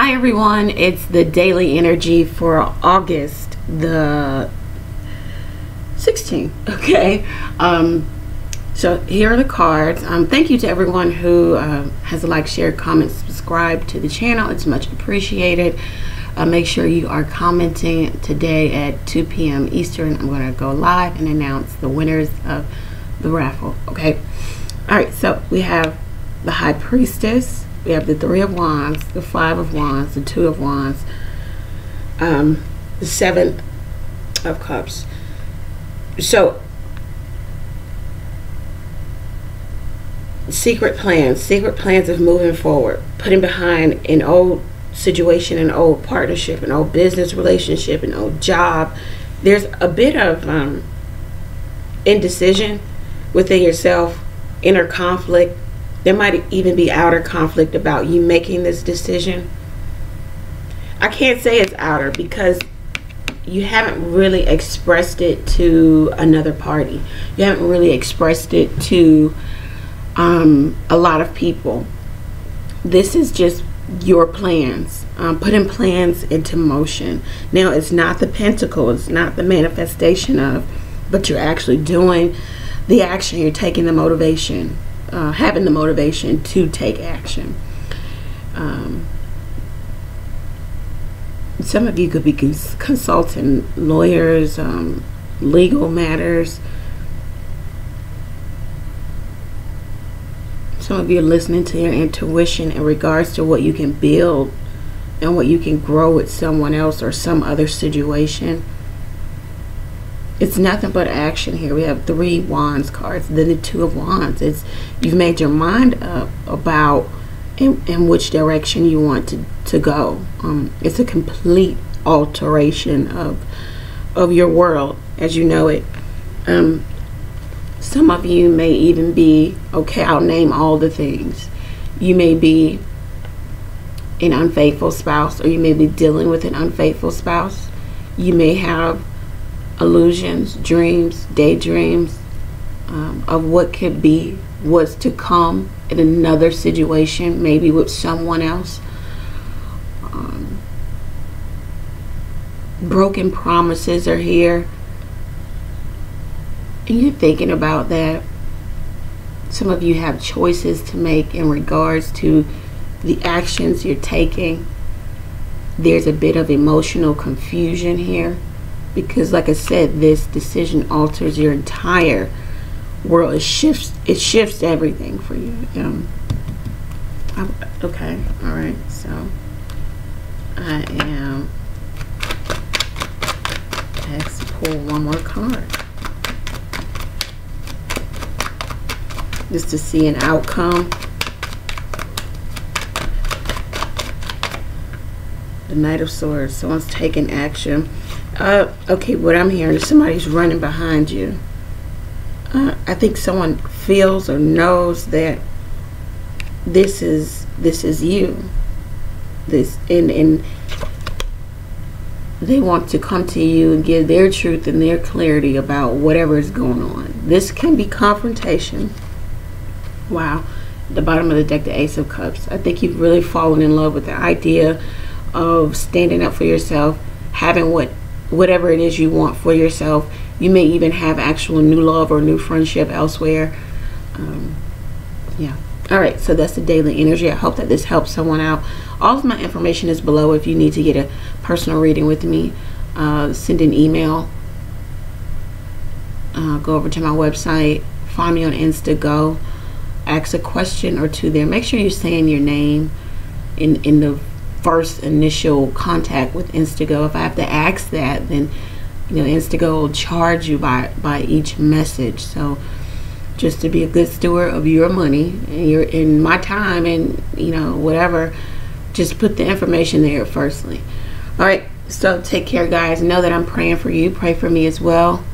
Hi everyone, it's the daily energy for August the 16th. Okay, um, so here are the cards. Um, thank you to everyone who uh, has liked, shared, commented, subscribed to the channel. It's much appreciated. Uh, make sure you are commenting today at 2 p.m. Eastern. I'm going to go live and announce the winners of the raffle. Okay, all right. So we have the High Priestess we have the Three of Wands, the Five of Wands, the Two of Wands, um, the Seven of Cups. So, secret plans, secret plans of moving forward, putting behind an old situation, an old partnership, an old business relationship, an old job. There's a bit of um, indecision within yourself, inner conflict, there might even be outer conflict about you making this decision. I can't say it's outer because you haven't really expressed it to another party. You haven't really expressed it to um, a lot of people. This is just your plans, um, putting plans into motion. Now, it's not the pentacle, it's not the manifestation of, but you're actually doing the action, you're taking the motivation uh, having the motivation to take action. Um, some of you could be cons consulting lawyers, um, legal matters. Some of you are listening to your intuition in regards to what you can build and what you can grow with someone else or some other situation it's nothing but action here. We have three wands cards, then the two of wands. It's you've made your mind up about in, in which direction you want to, to go. Um, it's a complete alteration of of your world as you know it. Um, some of you may even be okay. I'll name all the things. You may be an unfaithful spouse, or you may be dealing with an unfaithful spouse. You may have illusions, dreams, daydreams um, of what could be, what's to come in another situation, maybe with someone else. Um, broken promises are here. And you're thinking about that. Some of you have choices to make in regards to the actions you're taking. There's a bit of emotional confusion here because like I said this decision alters your entire world. It shifts it shifts everything for you um I'm, okay all right so I am let's pull one more card. Just to see an outcome. The Knight of Swords someone's taking action uh, okay, what I'm hearing is somebody's running behind you. Uh, I think someone feels or knows that this is this is you. This and and they want to come to you and give their truth and their clarity about whatever is going on. This can be confrontation. Wow. The bottom of the deck, the Ace of Cups. I think you've really fallen in love with the idea of standing up for yourself, having what whatever it is you want for yourself. You may even have actual new love or new friendship elsewhere. Um, yeah. All right, so that's the daily energy. I hope that this helps someone out. All of my information is below if you need to get a personal reading with me. Uh, send an email. Uh, go over to my website. Find me on InstantGo. Ask a question or two there. Make sure you're saying your name in, in the first initial contact with InstantGo. If I have to ask that, then you know InstantGo will charge you by by each message. So just to be a good steward of your money and your in my time and you know whatever, just put the information there firstly. All right. So take care, guys. Know that I'm praying for you. Pray for me as well.